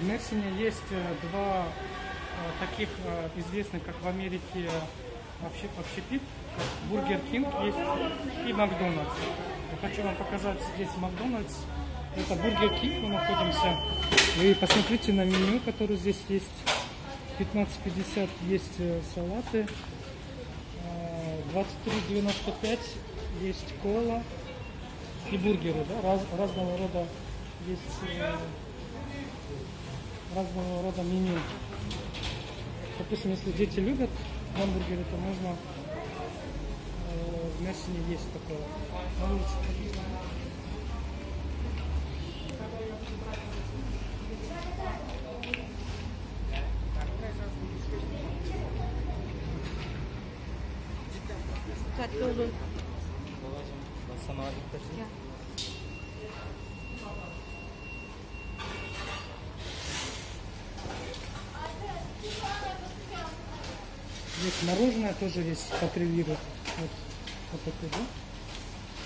В Мерсине есть э, два э, таких э, известных, как в Америке, общепит, как Burger King есть и Макдональдс. Я хочу вам показать здесь Макдональдс. Это Burger King, мы находимся. Вы посмотрите на меню, которое здесь есть. 15.50 есть салаты. Э, 23.95 есть кола и бургеры, да, раз, разного рода есть разного рода меню. Допустим, если дети любят гамбургеры, то можно э, в Мессине есть такое. На улице написано. Dikkatli olun. Есть мороженое, тоже есть по 3 лира. Вот, вот такой, да?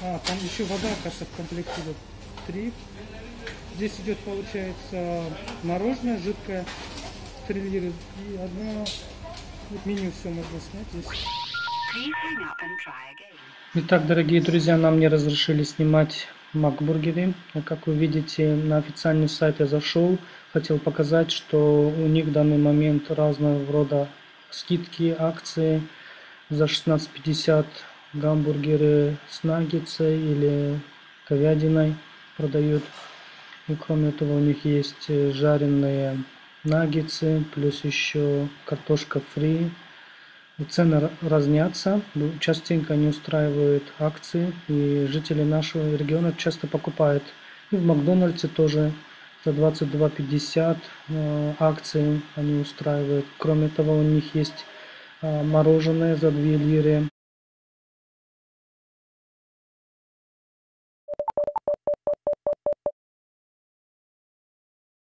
А, там еще вода, кажется, в комплекте идет. 3. Здесь идет, получается, мороженое жидкое 3 лиры. И одно вот меню все можно снять здесь. Итак, дорогие друзья, нам не разрешили снимать макбургеры. И Как вы видите, на официальный сайт я зашел, хотел показать, что у них в данный момент разного рода скидки, акции. За 16.50 гамбургеры с наггетсой или говядиной продают. И кроме этого у них есть э, жареные наггетсы, плюс еще картошка фри, и Цены ра- разнятся, частенько они устраивают акции, и жители нашего региона часто покупают. И в Макдональдсе тоже за 22.50 э, акции они устраивают. Кроме того, у них есть э, мороженое за 2 лиры,